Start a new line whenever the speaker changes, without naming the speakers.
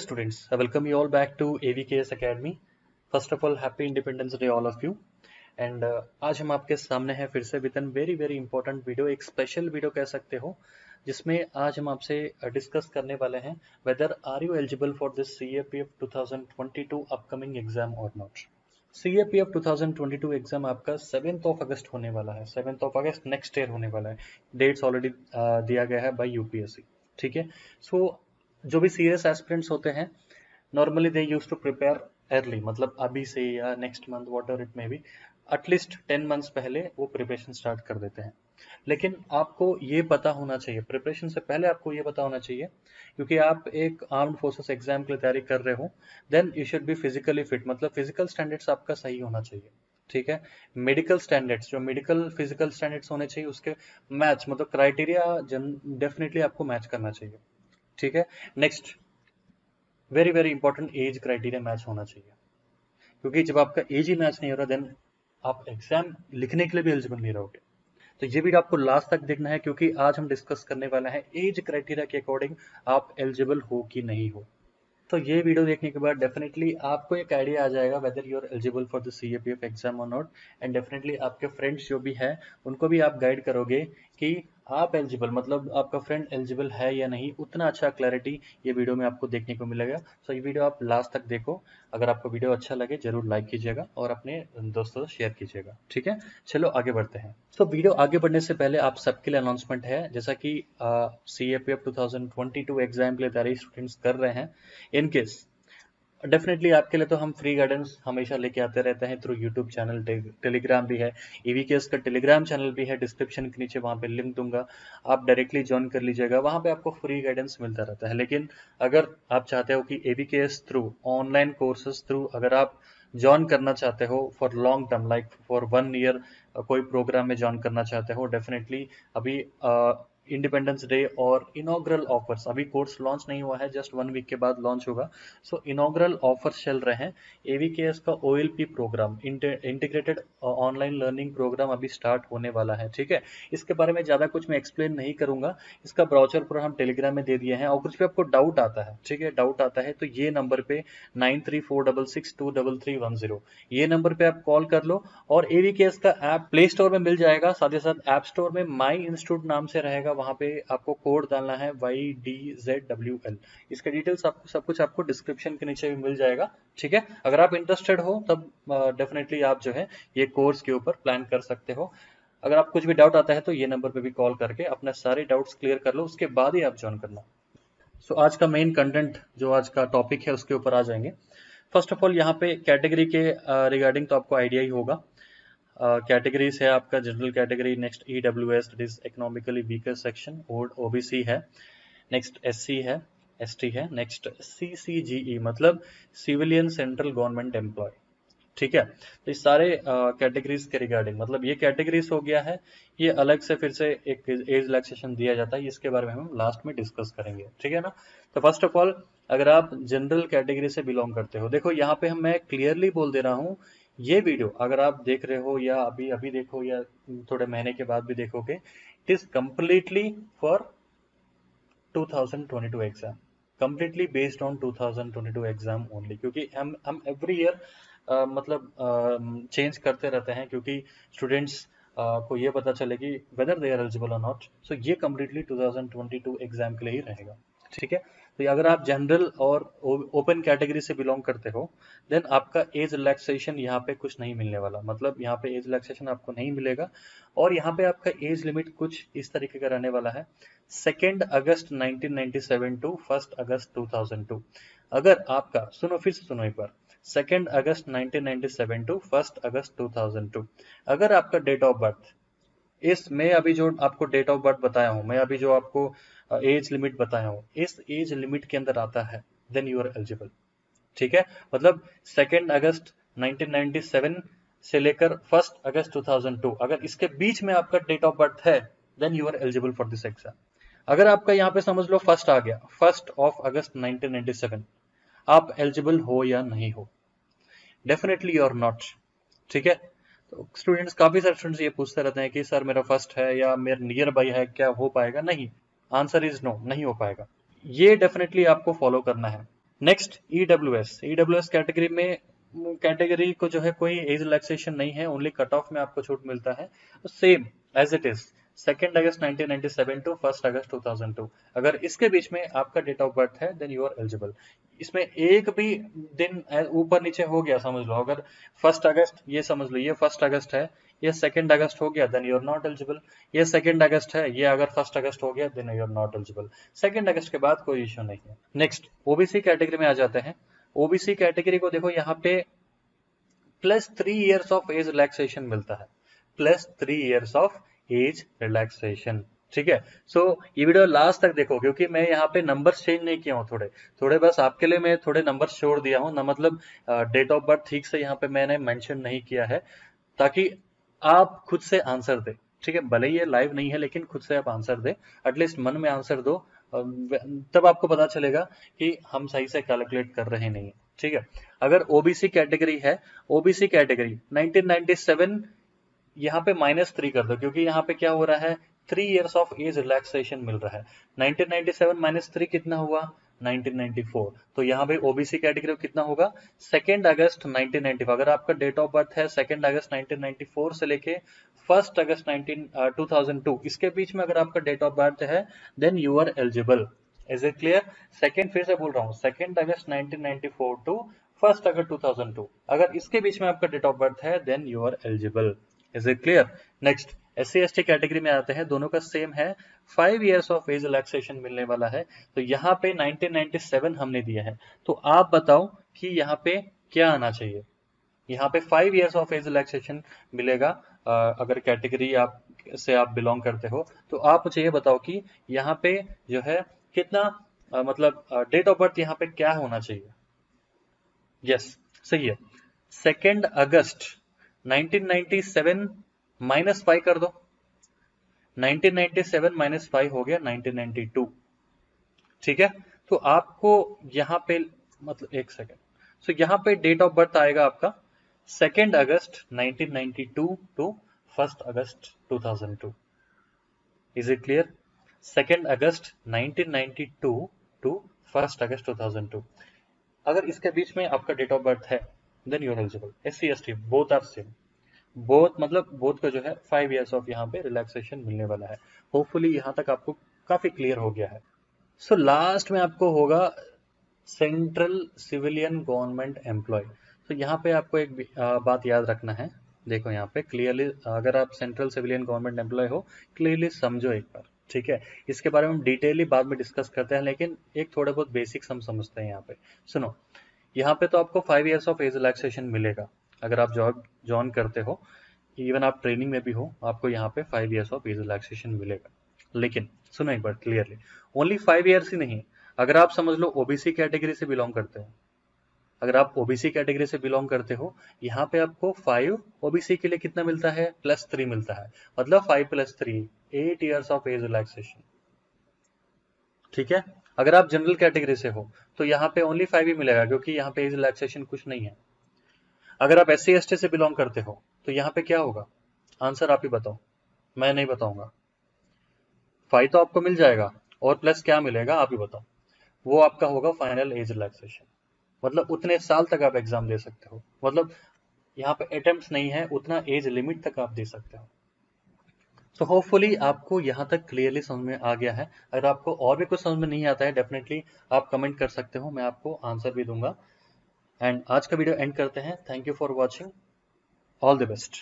students, I welcome you all back to AVKS Academy. First of all, happy Independence Day all of you. And uh, आज हम आपके सामने हैं फिर से with an very very important video एक special video कह सकते हो जिसमें आज हम आपसे डिस्कस uh, करने वाले हैं whether are you eligible for this C A P F two thousand twenty two upcoming exam और not C A P F two thousand twenty two exam आपका सेवेंथ ऑफ़ अगस्त होने वाला है. Seventh of August next year होने वाला है. Dates already uh, दिया गया है बाई यूपीएससी ठीक है? सो जो भी सीरियस एस्पिरेंट्स होते हैं normally they use to prepare early मतलब अभी से या next month what it may be at least ten months पहले वो प्रिपरेशन स्टार्ट कर देते हैं। लेकिन आपको ये पता होना चाहिए प्रिपरेशन से पहले आपको ये पता होना चाहिए, क्योंकि आप एक आर्म्ड फोर्सेस एग्ज़ाम के लिए तैयारी कर रहे हो then you should be physically fit मतलब फ़िज़िकल स्टैंडर्ड्स आपका सही होना चाहिए, ठीक है? मेडिकल स्टैंडर्ड्स जो मेडिकल फ़िज़िकल स्टैंडर्ड्स होने चाहिए, उसके मैच मतलब क्राइटेरिया डेफिनेटली आपको मैच करना चाहिए। ठीक है? Next very very important age criteria match होना चाहिए। क्योंकि जब आपका एज ही मैच नहीं हो रहा देन आप एग्ज़ाम लिखने के लिए भी एलिजिबल नहीं रहोगे। तो ये भी आपको लास्ट तक देखना है, क्योंकि आज हम डिस्कस करने वाले हैं एज क्राइटेरिया के अकॉर्डिंग आप एलिजिबल हो कि नहीं हो। तो ये वीडियो देखने के बाद डेफिनेटली आपको एक आइडिया आ जाएगा whether you are eligible for the C exam और नॉट एंड डेफिनेटली आपके फ्रेंड्स जो भी है, उनको भी आप गाइड करोगे कि आप एलिजिबल मतलब आपका फ्रेंड एलिजिबल है या नहीं उतना अच्छा क्लैरिटी ये वीडियो में आपको देखने को मिलेगा। सो ये वीडियो आप लास्ट तक देखो। अगर आपको वीडियो अच्छा लगे ज़रूर लाइक कीजिएगा और अपने दोस्तों से शेयर कीजिएगा। ठीक है? चलो आगे बढ़ते हैं। सो so, वीडियो आगे बढ़ने से पहले आप सबके लिए अनाउंसमेंट है। जैसा कि C F twenty two exam के लिए तैयारी स्टूडेंट्स कर रहे हैं। इनकेस डेफिनेटली आपके लिए तो हम फ्री गाइडेंस हमेशा लेके आते रहते हैं थ्रू यूट्यूब चैनल टेलीग्राम भी है ईवीकेएस का टेलीग्राम चैनल भी है डिस्क्रिप्शन के नीचे वहाँ पे लिंक दूँगा। आप डायरेक्टली ज्वाइन कर लीजिएगा, वहाँ पे आपको फ्री गाइडेंस मिलता रहता है। लेकिन अगर आप चाहते हो कि AVKS through online courses through अगर आप ज्वाइन करना चाहते हो for long term like for one year कोई प्रोग्राम में ज्वाइन करना चाहते हो डेफिनेटली अभी इंडिपेंडेंस डे और इनोग्रल ऑफर्स अभी कोर्स लॉन्च नहीं हुआ है जस्ट वन वीक के बाद लॉन्च होगा। सो इनोग्रल ऑफर्स चल रहे हैं। एवीकेएस का OLP programme integrated online learning programme अभी स्टार्ट होने वाला है, ठीक है? इसके बारे में ज़्यादा कुछ मैं एक्सप्लेन नहीं करूँगा। इसका ब्राउचर पर हम टेलीग्राम में दे दिए हैं और कुछ भी आपको डाउट आता है, ठीक है? डाउट आता है तो ये नंबर पे nine three four double six two double three one zero ये नंबर पे आप कॉल कर लो और एवीकेएस का ऐप प्ले स्टोर में मिल जाएगा। साथ ही साथ ऐप स्टोर में माई इंस्टीट्यूट नाम से रहेगा। वहाँ पे आपको कोड डालना है Y D Z W L इसके डिटेल्स आपको सब कुछ आपको डिस्क्रिप्शन के नीचे भी मिल जाएगा ठीक है? अगर आप इंटरेस्टेड हो तब डेफिनेटली आप जो है ये कोर्स के ऊपर प्लान कर सकते हो। अगर आप कुछ भी डाउट आता है तो ये नंबर पे भी कॉल करके अपने सारे डाउट्स क्लियर कर लो उसके बाद ही आप ज्वाइन करना। सो so, आज का मेन कंटेंट जो आज का टॉपिक है उसके ऊपर आ जाएँगे। फ़र्स्ट ऑफ़ ऑल यहाँ पे कैटेगरी के रिगार्डिंग तो आपको आइडिया ही होगा। कैटेगरीज uh, है आपका general category next E W S is economically weaker section old OBC है नेक्स्ट एस सी है एस टी है next C C G E मतलब सिविलियन सेंट्रल गवर्नमेंट एम्प्लॉय ठीक है? तो इस सारे कैटेगरीज uh, के रिगार्डिंग मतलब ये कैटेगरीज हो गया है ये अलग से फिर से एक एज रिलैक्सेशन दिया जाता है इसके बारे में हम लास्ट में डिस्कस करेंगे ठीक है ना? तो फ़र्स्ट ऑफ़ ऑल अगर आप जनरल कैटेगरी से बिलोंग करते हो देखो यहाँ पे हम मैं क्लियरली बोल दे रहा हूँ ये वीडियो अगर आप देख रहे हो या अभी अभी देखो या थोड़े महीने के बाद भी देखोगे it is completely for 2022 exam completely based on 2022 exam only क्योंकि हम हम एवरी ईयर मतलब चेंज uh, करते रहते हैं क्योंकि स्टूडेंट्स uh, को ये पता चले कि वेदर दे आर एलिजिबल और नॉट सो ये कंप्लीटली 2022 एग्ज़ाम के लिए ही रहेगा। ठीक है? तो अगर आप जनरल और ओपन कैटेगरी से बिलोंग करते हो देन आपका एज रिलैक्सेशन यहाँ पे कुछ नहीं मिलने वाला। मतलब यहाँ पे एज रिलैक्सेशन आपको नहीं मिलेगा। और यहाँ पे आपका एज लिमिट कुछ इस तरीके का रहने वाला है। Second August 1997 to first August 2002 अगर आपका, सुनो फिर से सुनो एक बार। Second August 1997 to first August 2002 अगर आपका डेट ऑफ़ बर्थ इस मैं अभी जो आपको डेट ऑफ़ बर्थ बताया हूँ, मैं अभी जो आपको एज लिमिट बताया हूँ। इस एज लिमिट के अंदर आता है देन यू आर एलिजिबल ठीक है? मतलब सेकेंड अगस्त 1997 से लेकर फ़र्स्ट अगस्त 2002 अगर इसके बीच में आपका डेट ऑफ़ बर्थ है then you are eligible for this exam अगर आपका यहाँ पे समझ लो फ़र्स्ट आ गया फ़र्स्ट ऑफ़ अगस्त 1997 आप एलिजिबल हो या नहीं हो? डेफिनेटली यू आर नॉट ठीक है? तो स्टूडेंट्स काफ़ी सारे स्टूडेंट्स ये पूछते रहते हैं कि, सर, मेरा फ़र्स्ट है या मेरा नियर बाई है, क्या हो पाएगा? नहीं। आंसर इज़ नो, नहीं हो पाएगा। ये डेफिनेटली आपको फॉलो करना है। Next E W S E W S category में कैटेगरी को जो है कोई एज रिलैक्सेशन नहीं है ओनली कट ऑफ़ में आपको छूट मिलता है। Same as it is second August 1997 to first August 2002 अगर इसके बीच में आपका डेट ऑफ़ बर्थ है देन यू आर एलिजिबल इसमें एक भी दिन ऊपर नीचे हो गया, समझ लो। अगर फ़र्स्ट अगस्त ये समझ लो, ये फ़र्स्ट अगस्त है, ये सेकेंड अगस्त हो गया then you are not eligible ये सेकेंड अगस्त है, ये अगर फ़र्स्ट अगस्त हो गया then you are not eligible second August के बाद कोई इश्यू नहीं है। नेक्स्ट ओबीसी कैटेगरी में आ जाते हैं। ओबीसी कैटेगरी को देखो, यहाँ पे plus three years of age relaxation मिलता है। Plus three years of age relaxation ठीक है? सो so, ये वीडियो लास्ट तक देखो क्योंकि मैं यहाँ पे नंबर चेंज नहीं किया हूँ थोड़े। थोड़े बस आपके लिए मैं थोड़े नंबर छोड़ दिया हूँ। ना मतलब डेट ऑफ़ बर्थ ठीक से यहाँ पे मैंने मेंशन नहीं किया है ताकि आप खुद से आंसर दे। ठीक है? भले ये लाइव नहीं है लेकिन खुद से आप आंसर दे। एटलीस्ट मन में आंसर दो। तब आपको पता चलेगा कि हम सही से कैलकुलेट कर रहे नहीं है। ठीक है? अगर ओबीसी कैटेगरी है ओबीसी कैटेगरी 1997 यहाँ पे माइनस थ्री कर दो क्योंकि यहाँ पे क्या हो रहा है? Three years of age relaxation मिल रहा है। 1997 माइनस थ्री कितना हुआ? 1994 तो यहाँ पे ओबीसी कैटेगरी कितना होगा? सेकेंड अगस्त 1995 अगर आपका डेट ऑफ़ बर्थ है सेकेंड अगस्त 1994 से लेके फ़र्स्ट अगस्त 19 uh, 2002 इसके बीच में अगर आपका डेट ऑफ़ बर्थ है then you are eligible is it clear second फिर से बोल रहा हूँ। Second August 1994 to first August 2002 अगर इसके बीच में आपका डेट ऑफ़ बर्थ है then you are eligible is it clear next S C category में आते हैं दोनों का सेम है। Five years of age relaxation मिलने वाला है। तो यहाँ पे 1997 हमने दिया है। तो आप बताओ कि यहाँ पे क्या आना चाहिए? यहाँ पे five years of age relaxation मिलेगा। अगर कैटेगरी आप से आप बिलोंग करते हो तो आप मुझे ये बताओ कि यहाँ पे जो है कितना मतलब डेट ऑफ़ बर्थ यहाँ पे क्या होना चाहिए? यस yes, सही है। सेकेंड अगस्त 1997 माइनस फाइव कर दो। 1997 माइनस फाइव हो गया 1992 ठीक है? तो आपको यहाँ पे मतलब एक सेकेंड सो so यहाँ पे डेट ऑफ़ बर्थ आएगा आपका second August 1992 to first August 2002 is it clear second August 1992 to first August 2002 अगर इसके बीच में आपका डेट ऑफ़ बर्थ है then you are eligible S C S T both are same both मतलब both का जो है फाइव ईयर्स ऑफ़ यहाँ पे रिलैक्सेशन मिलने वाला है। होपफुली यहाँ तक आपको काफ़ी क्लियर हो गया है। सो so, लास्ट में आपको होगा सेंट्रल सिविलियन गवर्नमेंट एम्प्लॉय तो यहाँ पे आपको एक बात याद रखना है। देखो यहाँ पे क्लियरली अगर आप सेंट्रल सिविलियन गवर्नमेंट एम्प्लॉय हो क्लियरली समझो एक बार ठीक है? इसके बारे में डिटेयली बाद में डिस्कस करते हैं लेकिन एक थोड़े बहुत बेसिक्स हम समझते हैं यहाँ पे। सुनो यहाँ पे तो आपको five years of age relaxation मिलेगा। अगर आप जॉब ज्वाइन करते हो इवन आप ट्रेनिंग में भी हो, आपको यहाँ पे five years of age relaxation मिलेगा। लेकिन, सुनो एक बार क्लियरली ओनली फाइव ईयर्स ही नहीं। अगर आप समझ लो ओबीसी कैटेगरी से बिलोंग करते हो, अगर आप ओबीसी कैटेगरी से बिलोंग करते हो, यहाँ पे आपको फाइव ओबीसी के लिए कितना मिलता है? प्लस थ्री मिलता है। मतलब five plus three eight years of age relaxation ठीक है? अगर आप जनरल कैटेगरी से हो तो यहाँ पे ओनली फाइव ही मिलेगा, क्योंकि यहाँ पे एज रिलैक्सेशन कुछ नहीं है। अगर आप एस सी से बिलोंग करते हो तो यहाँ पे क्या होगा? आंसर आप ही बताओ। मैं नहीं बताऊँगा। फाइव तो आपको मिल जाएगा, और प्लस क्या मिलेगा, आप ही बताओ। वो आपका होगा फाइनल एज रिलैक्सेशन मतलब उतने साल तक आप एग्ज़ाम दे सकते हो। मतलब यहाँ पे अटेम्प्ट नहीं है, उतना एज लिमिट तक आप दे सकते हो। तो होपफुली आपको यहाँ तक क्लियरली समझ में आ गया है। अगर आपको और भी कुछ समझ में नहीं आता है डेफिनेटली आप कमेंट कर सकते हो, मैं आपको आंसर भी दूँगा। एंड आज का वीडियो एंड करते हैं। Thank you for watching all the best